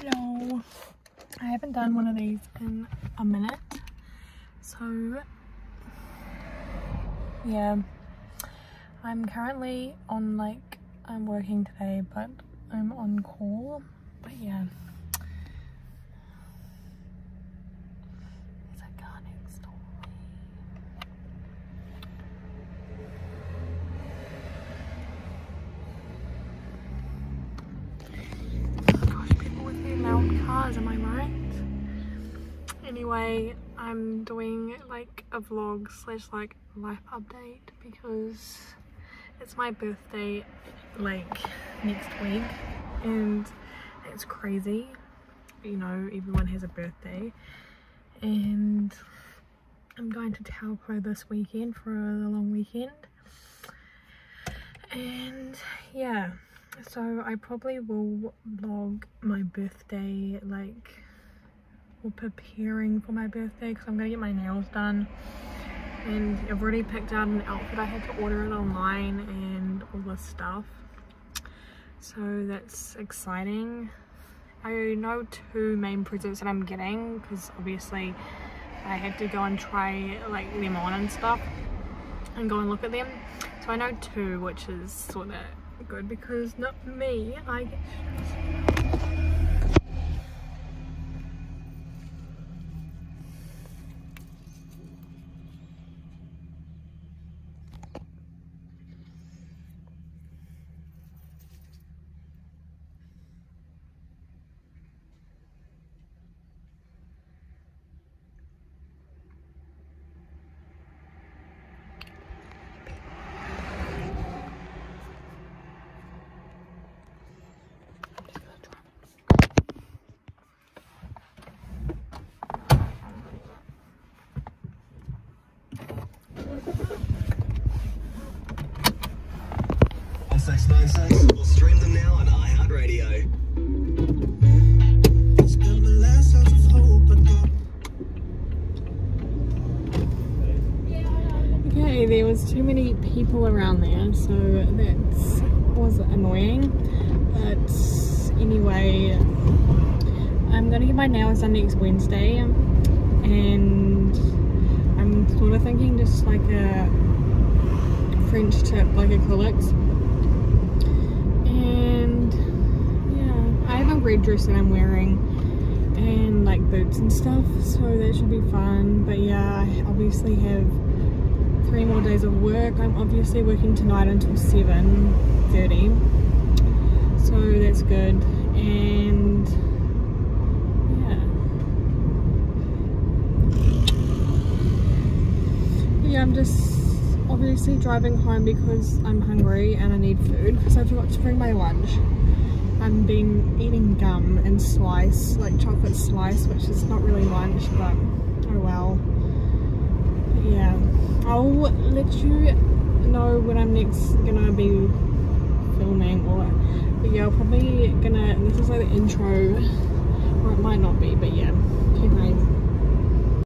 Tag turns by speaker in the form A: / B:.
A: Hello. I haven't done one of these in a minute. So, yeah. I'm currently on like, I'm working today, but I'm on call. But yeah. Loud cars, am I right? Anyway, I'm doing like a vlog slash like life update because it's my birthday like next week and it's crazy. You know, everyone has a birthday and I'm going to Taupo this weekend for a long weekend and yeah so I probably will vlog birthday like or preparing for my birthday because I'm gonna get my nails done. And I've already picked out an outfit I had to order it online and all this stuff. So that's exciting. I know two main presents that I'm getting because obviously I had to go and try like them on and stuff and go and look at them. So I know two which is sort of good because not me I get Okay, there was too many people around there, so that was annoying. But anyway, I'm gonna get my nails done next Wednesday, and I'm sort just like a French tip, like acrylics. And yeah, I have a red dress that I'm wearing and like boots and stuff, so that should be fun. But yeah, I obviously have three more days of work. I'm obviously working tonight until 7.30. So that's good. And yeah. Yeah, I'm just obviously driving home because I'm hungry and I need food because I forgot to bring my lunch. I've been eating gum and slice, like chocolate slice, which is not really lunch, but oh well. But yeah, I'll let you know when I'm next gonna be filming or but yeah, I'm probably gonna this is like the intro or it might not be, but yeah. Okay.